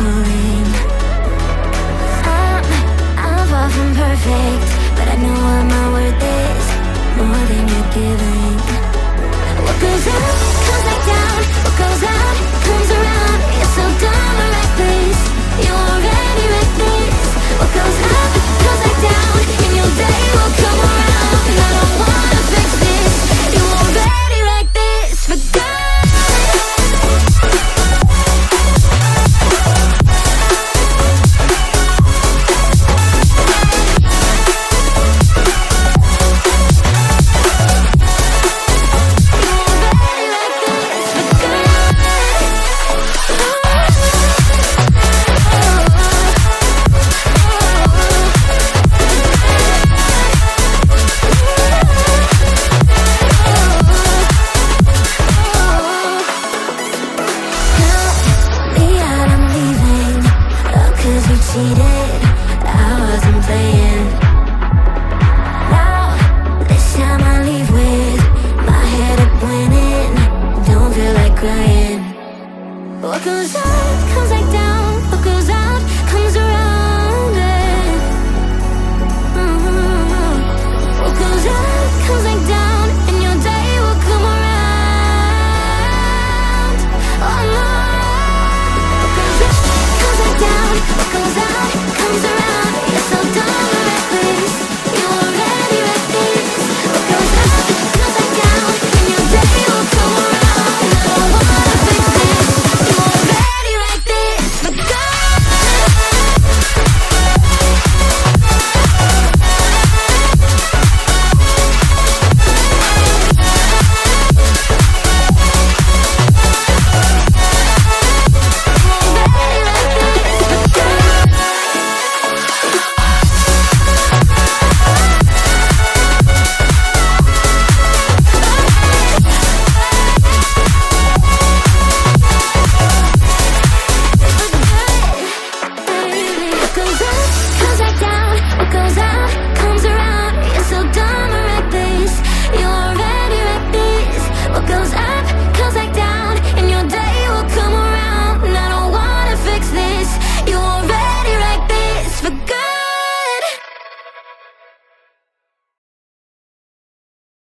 I'm, I'm far from perfect, but I know worth more than you're giving. What goes up comes back down. What goes out cheated, I wasn't playing. Now, this time I leave with my head up winning. Don't feel like crying. What goes on? goes out comes around. You're so dumb.